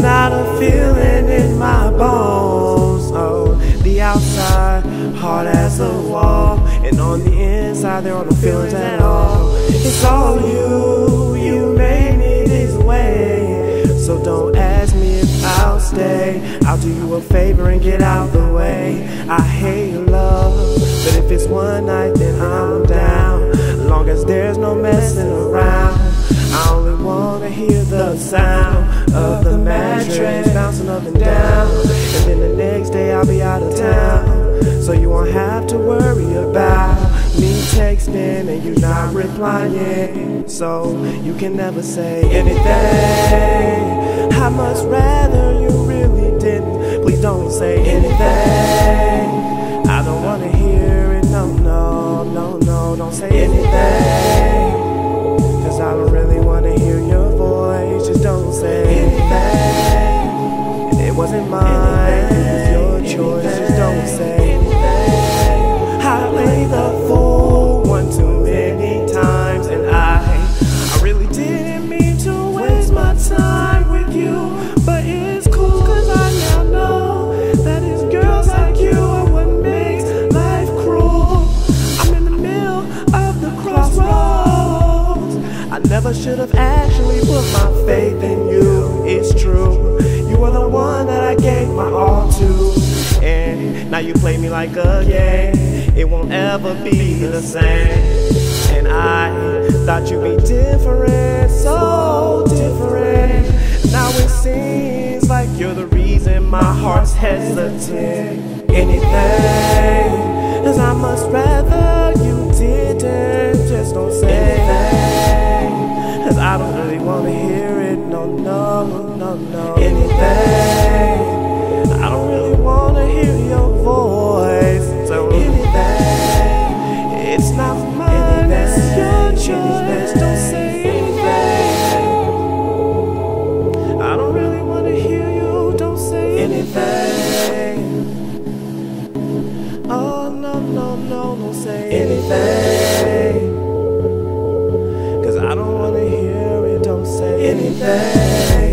not a feeling in my bones. Oh, the outside hard as a wall, and on the inside there are no feelings at all. It's all you, you made me this way. So don't ask me if I'll stay. I'll do you a favor and get out the way. I hate love, but if it's one night, then I'm down. Long as there's no messing around. I only wanna hear the sound of the mattress bouncing up and down. And then the next day I'll be out of town. So you won't have to worry about and you not replying. So you can never say anything. I much rather you really didn't. Please don't say anything. I don't wanna hear it. No, no, no, no. Don't say anything. Cause I don't really wanna hear your voice. Just don't say anything. And It wasn't mine, it was your choice. Just don't say I never should have actually put my faith in you. It's true. You were the one that I gave my all to. And now you play me like a game. It won't ever be the same. And I thought you'd be different, so different. Now it seems like you're the reason my heart's hesitant. Anything, really wanna hear it. No, no, no, no. Anything, I don't really wanna hear your voice. So anything, it's not mine, it's your choice. Don't say anything. I don't really wanna hear you, don't say anything. Oh, no, no, no, don't say anything. Anything.